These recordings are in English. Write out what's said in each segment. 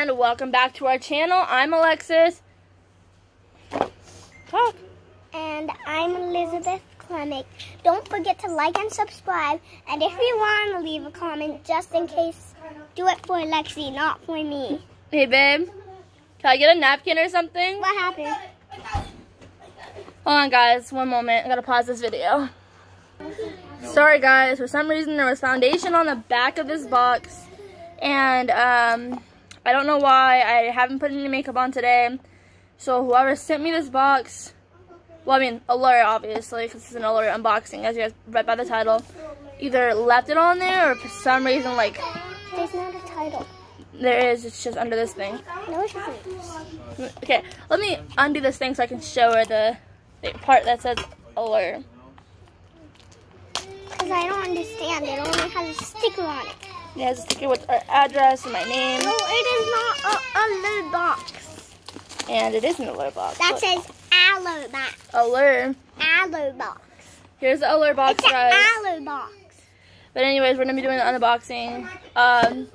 and welcome back to our channel. I'm Alexus. Talk. And I'm Elizabeth Klemick. Don't forget to like and subscribe. And if you want to leave a comment, just in case, do it for Lexi, not for me. Hey, babe. Can I get a napkin or something? What happened? Hold on, guys. One moment. I gotta pause this video. Sorry, guys. For some reason, there was foundation on the back of this box. And, um, I don't know why. I haven't put any makeup on today. So, whoever sent me this box, well, I mean, Allure, obviously, because it's an Allure unboxing, as you guys read by the title, either left it on there or for some reason, like, There's not a title. there is. It's just under this thing. No, it isn't. Okay, let me undo this thing so I can show her the, the part that says Allure. Because I don't understand. It only has a sticker on it. It has a sticker with our address and my name. No, it is not a, a little box. And it is an Allure box. That Look. says aloe box. Allure. Aloe box. Here's the Allure box, It's an guys. aloe box. But anyways, we're gonna be doing the unboxing. Um,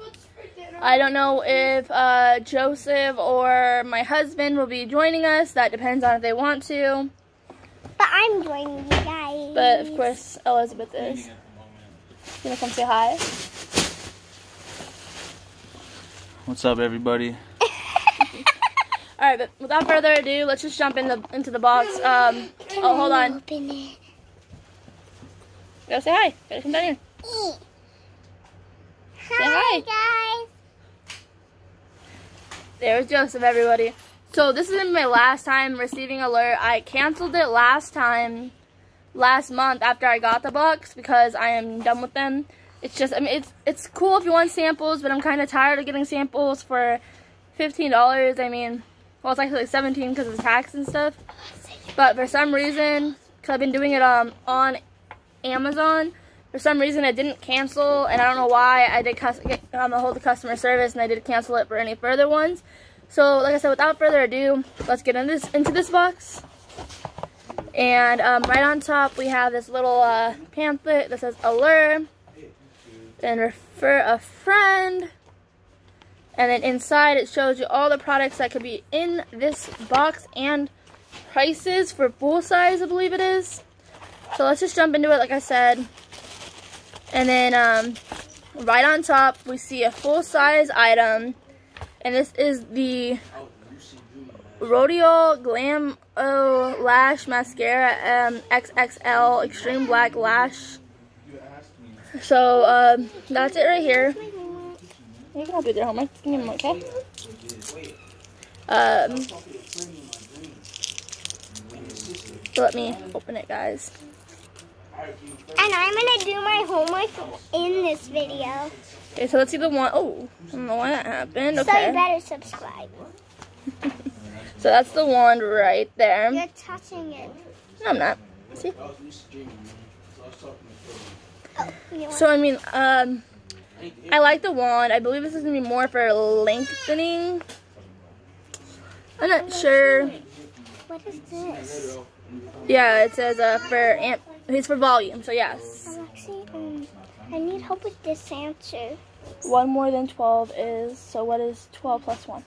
I don't know if uh, Joseph or my husband will be joining us. That depends on if they want to. But I'm joining you guys. But of course, Elizabeth is. You wanna come say hi? What's up, everybody? All right, but without further ado, let's just jump in the, into the box. Um, oh, hold on. Open it. Go say hi. Gotta come down here. Hi, hi. guys. There's Joseph, everybody. So this is my last time receiving Allure. I canceled it last time, last month after I got the box because I am done with them. It's just, I mean, it's it's cool if you want samples, but I'm kind of tired of getting samples for fifteen dollars. I mean, well, it's actually like seventeen because of the tax and stuff. But for some reason, because I've been doing it um on Amazon, for some reason it didn't cancel, and I don't know why. I did get on the hold the customer service, and I did cancel it for any further ones. So, like I said, without further ado, let's get into this into this box. And um, right on top, we have this little uh, pamphlet that says Allure and refer a friend. And then inside, it shows you all the products that could be in this box and prices for full size, I believe it is. So let's just jump into it, like I said. And then um, right on top, we see a full size item. And this is the Rodial Glam O Lash Mascara um, XXL Extreme Black Lash. So um, that's it right here. You can help you with your homework. Give me a moment, okay? Um, so let me open it, guys. And I'm going to do my homework in this video. Okay, so let's see the one. Oh, I don't know why that happened. Okay. So you better subscribe. So that's the wand right there. You're touching it. No, I'm not. See? So, I mean, um, I like the wand. I believe this is going to be more for lengthening. I'm not sure. what is this? Yeah, it says uh, for amp. It's for volume, so yes. Alexi, um, I need help with this answer. One more than 12 is, so what is 12 plus 1?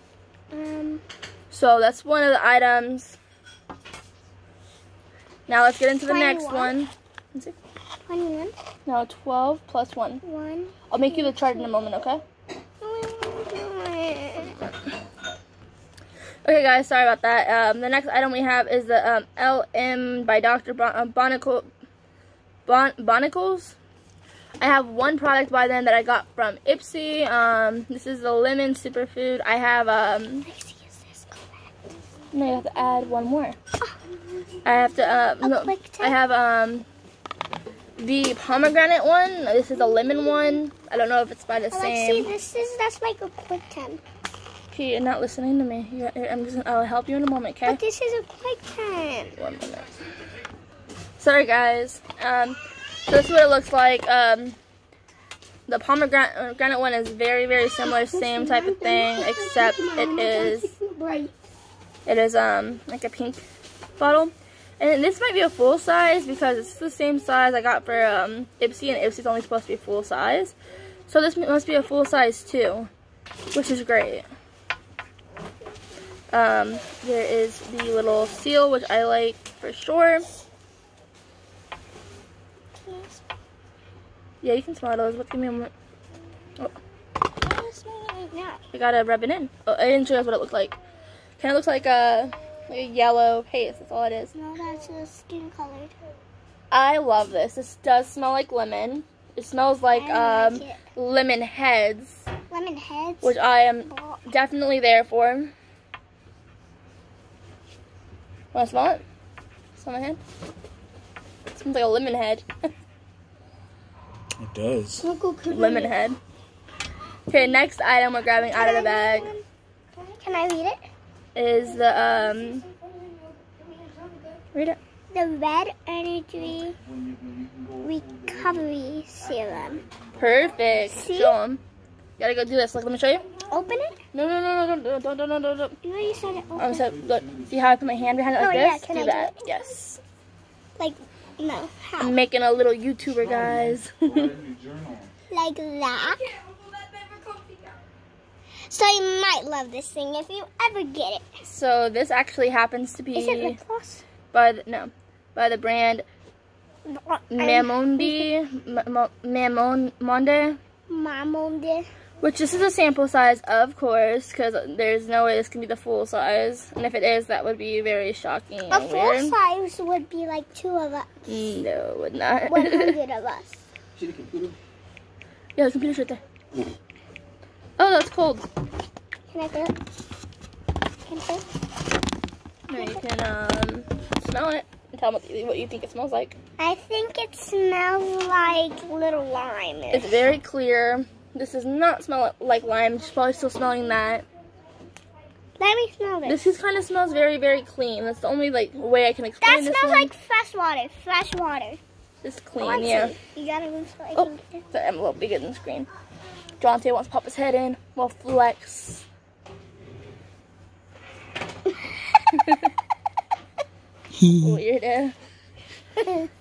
Um, So that's one of the items. Now let's get into the next 21. one. Let's see. 21, No, 12 plus 1. 1. I'll make you the chart in a moment, okay? Okay, guys, sorry about that. Um, the next item we have is the um, LM by Dr. Bon- uh, Bonicle, bon- Bonicles. I have one product by them that I got from Ipsy. Um, this is the lemon superfood. I have, um, Alexi, is this no, you have to add one more. I have to, uh, no. I have, um, the pomegranate one. This is the lemon one. I don't know if it's by the Alexi, same. this is, that's like a quick temp. Okay, you're not listening to me. You're, I'm just. I'll help you in a moment, okay? But this is a quick temp. One minute. Sorry, guys. Um, so this is what it looks like. Um, the pomegranate one is very, very similar, same type of thing, except it is, it is um like a pink bottle. And this might be a full size because it's the same size I got for um, Ipsy, and Ipsy's only supposed to be full size. So this must be a full size too, which is great. Um, there is the little seal, which I like for sure. Yeah, you can smell those. What give me a moment. I gotta rub it in. Oh, I didn't show you guys what it looked like. Kind of looks like a like a yellow paste. That's all it is. No, that's just skin colored. I love this. This does smell like lemon. It smells like um, like it. lemon heads, Lemon heads. which I am definitely there for. Want to smell it? Smell my hand? It smells like a lemon head. It does. lemon head. Okay, next item we're grabbing out of the bag Can I read it? Is the um. Read it. The Red Energy Recovery Serum. Perfect. See? Show 'em. Gotta go do this. Look, let me show you. Open it. No, no, no, no, no, don't, don't, don't, don't, don't. You already said it. Open. Um, so look, see how I put my hand behind it like Oh, yeah, this? can do I do that. it? Yes. like no. How? I'm making a little YouTuber, guys. Like that. So you might love this thing if you ever get it. so this actually happens to be... Is it be lip gloss? by the no, by the brand I'm- Mamondi, Ma- Mamon Monde, Mamonde. which this is a sample size, of course, because there's no way this can be the full size, and if it is, that would be very shocking A full weird. size would be like two of us. No, it would not. 100 of us. yeah, the computer's right there. Oh, that's cold. Can I feel it? Can I feel it? No, you can um smell it and tell me what you, what you think it smells like. I think it smells like little lime. It's very clear. This does not smell like lime. It's probably still smelling that. Let me smell this. This is kind of smells very, very clean. That's the only like way I can explain That this smells one. like fresh water. Fresh water. It's Oh, clean, yeah. You gotta move so I Oh. can get it. I'm a little bigger than the screen. Jonte wants to pop his head in. Well, flex. Weird. eh?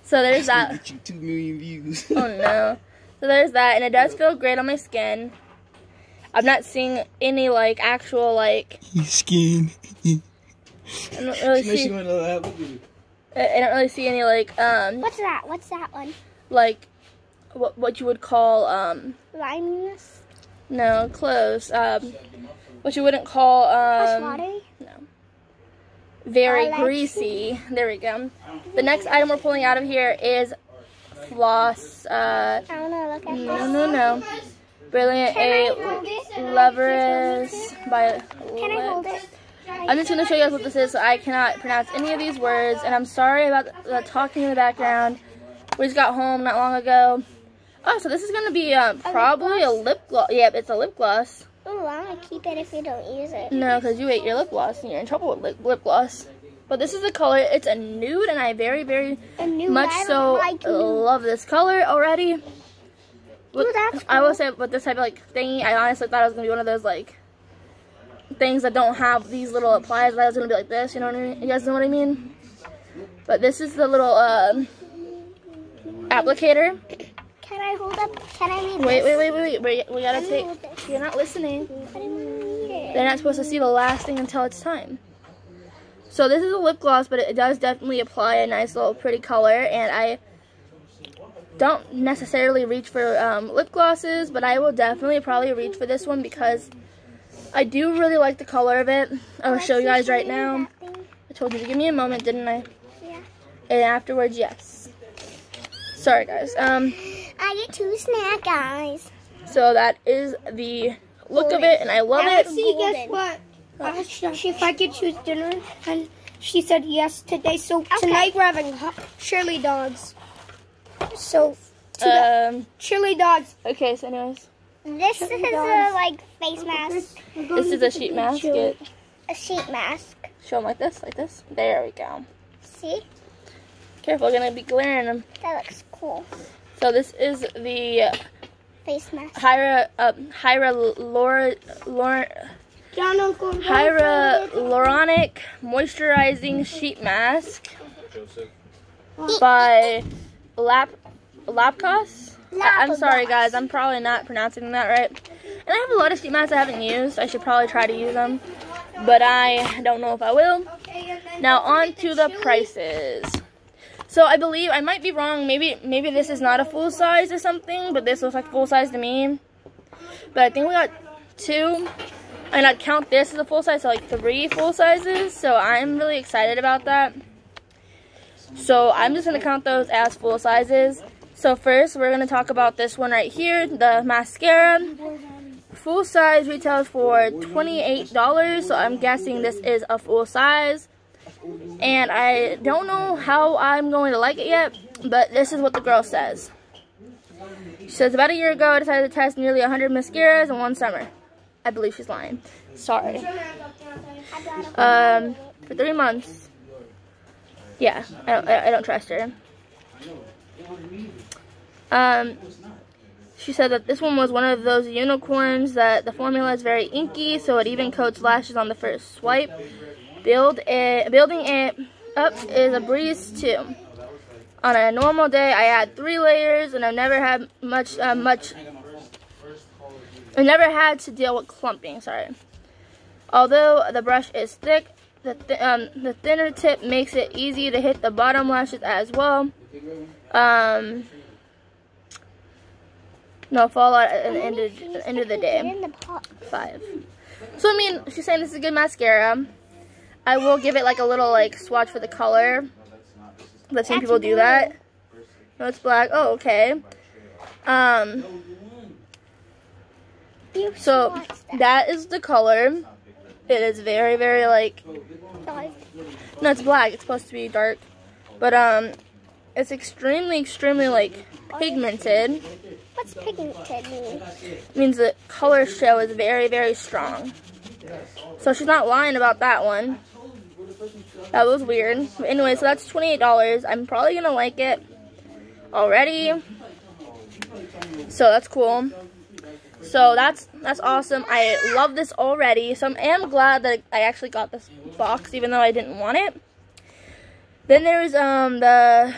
So there's that. Get you two million views. Oh no. So there's that, and it does feel great on my skin. I'm not seeing any like actual like. Skin. I don't really see. went to that. Look at it. I I don't really see any like um What's that? What's that one? like what what you would call um Limeliness? no close um what you wouldn't call um water? very like- greasy. There we go. The next item we're pulling out of here is floss. Uh, I don't know. Look at no, this. no, no. Brilliant Can A hold by. Can I hold it? I'm just gonna show you guys what this is. So I cannot pronounce any of these words, and I'm sorry about the, the talking in the background. We just got home not long ago. Oh, so this is gonna be um, probably a lip gloss. Yep, it's a lip gloss. Ooh, I'm gonna keep it if you don't use it. No, because you ate your lip gloss and you're in trouble with lip, lip gloss. But this is the color. It's a nude, and I very, very much so like love this color already. With- that's I will say with this type of like thingy, I honestly thought it was gonna be one of those like things that don't have these little applies. I it was gonna be like this. You know what I mean? You guys know what I mean? But this is the little um applicator. Can I hold up? Can I read Wait, this? wait, wait, wait, wait. We, gotta take. You're not listening. I didn't read it. They're not supposed to see the last thing until it's time. So this is a lip gloss, but it does definitely apply a nice little pretty color. And I don't necessarily reach for um, lip glosses, but I will definitely probably reach for this one because I do really like the color of it. I'll show you guys right now. I told you to give me a moment, didn't I? Yeah. And afterwards, yes. Sorry, guys. Um, I get two snack guys. so that is the look of it, and I love it. See, Golden. guess what? I asked Josh if I could choose dinner, and she said yes today. So tonight we're having chili dogs. So to Um, chili dogs. okay, so anyways, This is a like face mask, this is a sheet mask. Get, a sheet mask. show them like this, like this. There we go. See, Careful, gonna be glaring them. that looks cool. So this is the Face mask. Hyra, uh, Hyra Laura, Laura, John Uncle. Hyaluronic Moisturizing Sheet Mask by Lap Lapcos. I- I'm sorry, guys. I'm probably not pronouncing that right. And I have a lot of sheet masks I haven't used. I should probably try to use them. but I don't know if I will. Okay, and then Now on to the prices. So I believe I might be wrong. Maybe maybe this is not a full size or something, but this looks like full size to me. But I think we got two, and I'd count this as a full size, so like three full sizes. So I'm really excited about that. So I'm just gonna count those as full sizes. So first we're gonna talk about this one right here, the mascara. Full size retails for $28, so I'm guessing this is a full size. And I don't know how I'm going to like it yet, but this is what the girl says. She says, about a year ago, I decided to test nearly 100 mascaras in one summer. I believe she's lying. Sorry. Um, for three months. Yeah, I don't, I don't trust her. Um, she said that this one was one of those unicorns that the formula is very inky, so it even coats lashes on the first swipe. Build it, building it up is a breeze too. On a normal day, I add three layers, and I've never had much, uh, much. I never had to deal with clumping. Sorry. Although the brush is thick, the th um, the thinner tip makes it easy to hit the bottom lashes as well. Um, no fallout at the end of, end of the day. Five. So I mean, she's saying this is a good mascara. I will give it like a little like swatch for the color. Some That's people do that. No, it's black. Oh, okay. Um. So that. is the color. It is very, very like no, it's black. It's supposed to be dark, but um, it's extremely, extremely like pigmented. What's pigmented mean? means the color show is very, very strong. So she's not lying about that one. That was weird. But anyway, so that's $28. I'm probably going to like it already. So that's cool. So that's that's awesome. I love this already. So I am glad that I actually got this box, even though I didn't want it. Then there's um the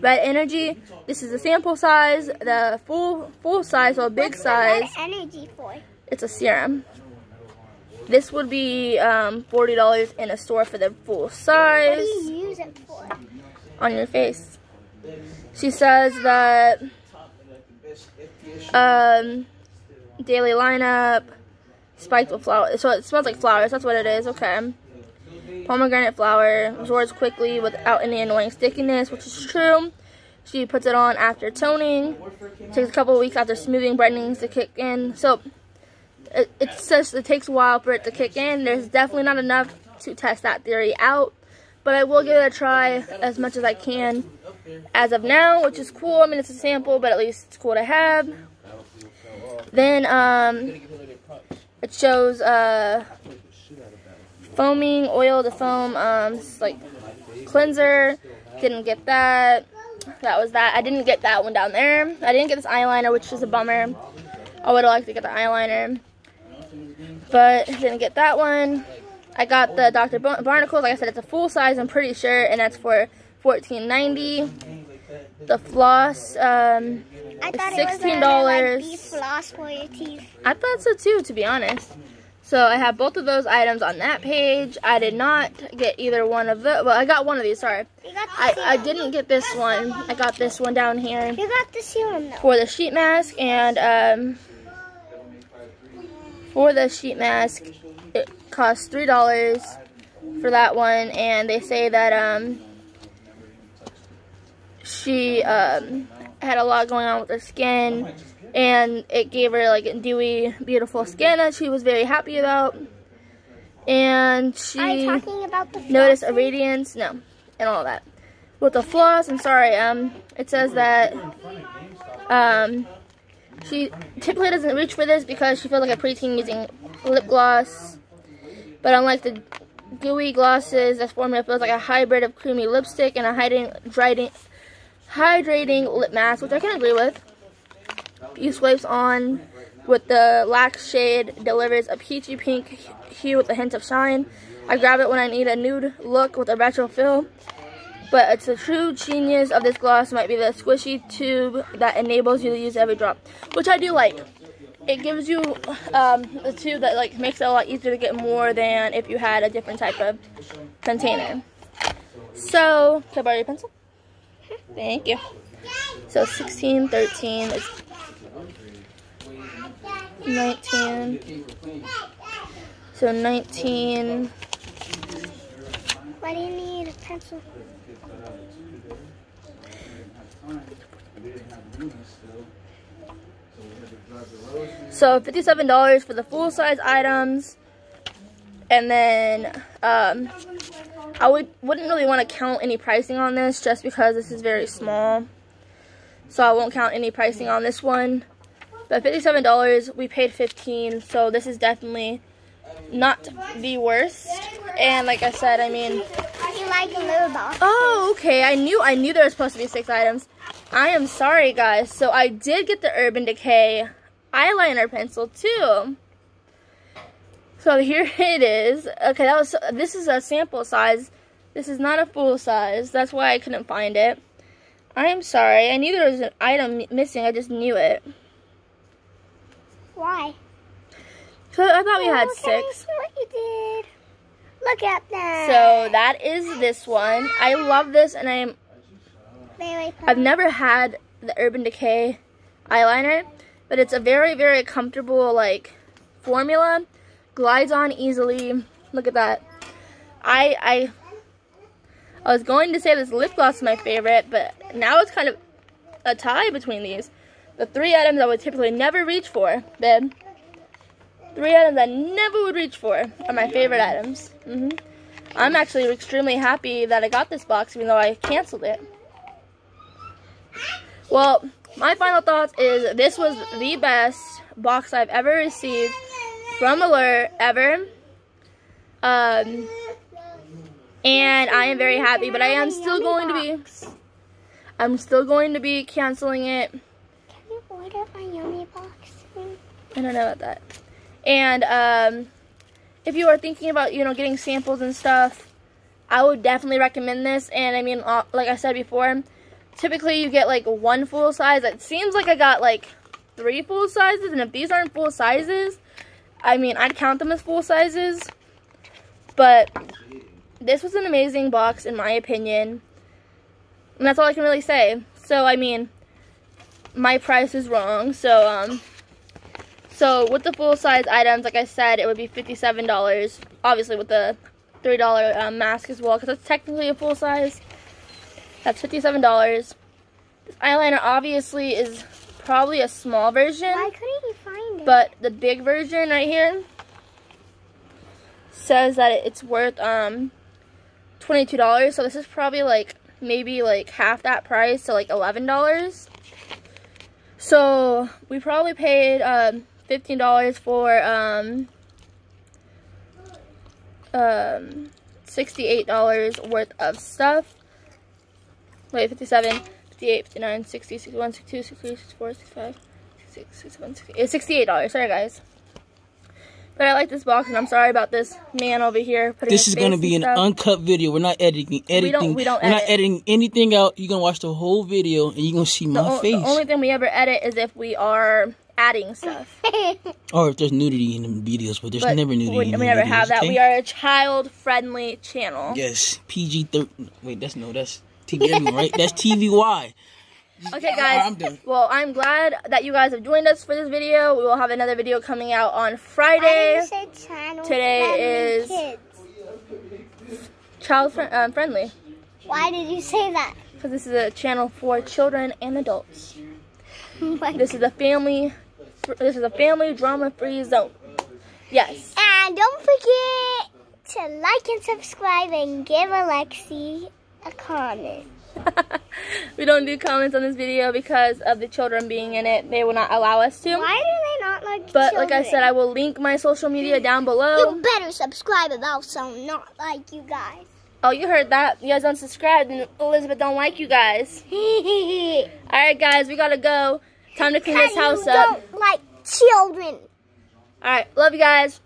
Red Energy. This is the sample size. The full full size or big What's size. energy for? It's a serum. This would be um, forty dollars in a store for the full What size do you use it for? on your face. She says that um, daily lineup spiked with flowers. So it smells like flowers. That's what it is. Okay. Pomegranate flower absorbs quickly without any annoying stickiness, which is true. She puts it on after toning. takes a couple of weeks after smoothing brightening to kick in. So it, it says it takes a while for it to kick in. There's definitely not enough to test that theory out. But I will give it a try as much as I can as of now, which is cool. I mean, it's a sample, but at least it's cool to have. Then um, it shows uh, foaming oil to foam, um, like cleanser. Didn't get that. That was that. I didn't get that one down there. I didn't get this eyeliner, which is a bummer. I would have liked to get the eyeliner, but didn't get that one. I got the Dr. Barnacles. Like I said, it's a full size. I'm pretty sure, and that's for $14.90. The floss, um, I It's thought it was $16. a, like floss for your teeth. I thought so too, to be honest. So I have both of those items on that page. I did not get either one of the. Well, I got one of these. Sorry, You got the I, I didn't get this one. I got this one down here You got the serum though. for the sheet mask, and um, for the sheet mask, it costs three dollars for that one, and they say that um, she um, had a lot going on with her skin, and it gave her like a dewy, beautiful skin that she was very happy about, and she Are you talking about the notice a radiance, no, and all that. With the floss, I'm sorry, um, it says that, um, she typically doesn't reach for this because she feels like a preteen using lip gloss. But unlike the gooey glosses, this formula feels like a hybrid of creamy lipstick and a hydrating, hydrating, lip mask, which I can agree with. Few swipes on with the lax shade delivers a peachy pink hue with a hint of shine. I grab it when I need a nude look with a retro fill. But it's the true genius of this gloss might be the squishy tube that enables you to use every drop, which I do like. it gives you um, the tube that like makes it a lot easier to get more than if you had a different type of container. So, can I borrow your pencil? Thank you. So 16, 13 is 19. So 19. Why do you need a pencil? So $57 for the full size items. And then um, I would, wouldn't really want to count any pricing on this just because this is very small. So I won't count any pricing on this one. But $57, we paid 15 so this is definitely not the worst. And like I said, I mean, You like a little box? Oh, okay. I knew I knew there was supposed to be six items. I am sorry, guys. So I did get the Urban Decay eyeliner pencil too. So here it is. Okay, that was this is a sample size. This is not a full size. That's why I couldn't find it. I am sorry. I knew there was an item missing. I just knew it. Why? So I thought we oh, had Oh, six. see what you did? Look at that. So that is this one. I love this, and I'm I've never had the Urban Decay eyeliner, but it's a very, very comfortable, like, formula. Glides on easily. Look at that. I, I, I was going to say this lip gloss is my favorite, but now it's kind of a tie between these. The three items I would typically never reach for, babe. Three items I never would reach for are my favorite items. hmm I'm actually extremely happy that I got this box, even though I canceled it. Well, my final thoughts is this was the best box I've ever received from Allure ever. Um, and I am very happy, but I am still going to be, I'm still going to be canceling it. Can you order a yummy box? I don't know about that. And um, if you are thinking about, you know, getting samples and stuff, I would definitely recommend this. And I mean, uh, like I said before, typically you get like one full size. It seems like I got like three full sizes. And if these aren't full sizes, I mean, I'd count them as full sizes. But this was an amazing box in my opinion. And that's all I can really say. So, I mean, my price is wrong. So, um, so with the full size items, like I said, it would be $57. Obviously with the $3 um, mask as well, because it's technically a full size. That's $57. This eyeliner obviously is probably a small version, Why couldn't you find it? but the big version right here says that it's worth um $22. So this is probably like maybe like half that price, so like $11. So we probably paid um, $15 for um, um, $68 worth of stuff. Wait, 57, 58, 59, 60, 61, 62, 63, 64, 65, 66, 67, 68. It's $68. Sorry, guys. But I like this box, and I'm sorry about this man over here putting This is gonna be an stuff. uncut video. We're not editing editing. we don't are not edit. editing anything out. You're gonna watch the whole video and you're gonna see the, my face. the only thing we ever edit is if we are adding stuff. or if there's nudity in the videos, but there's But never nudity we, in the videos. we never videos, have that. okay? We are a child-friendly channel. Yes, PG thirteen. Wait, that's no, that's TVW, right? That's TVY. Okay, I'm guys. done. Well, I'm glad that you guys have joined us for this video. We will have another video coming out on Why Friday. did you say channel Today is- kids? Child fri um, friendly. Why did you say that? Because this is a channel for children and adults. Like- This is a family. This is a family drama-free zone. Yes. And don't forget to like and subscribe and give Alexi a comment. we don't do comments on this video because of the children being in it. They will not allow us to. Why do they not like But like I said, I will link my social media down below. You better subscribe else I'm not like you guys. Oh, you heard that. You guys don't subscribe, then Elizabeth don't like you guys. Alright, guys, we gotta go. Time to clean this house up. don't like children. Alright, love you guys.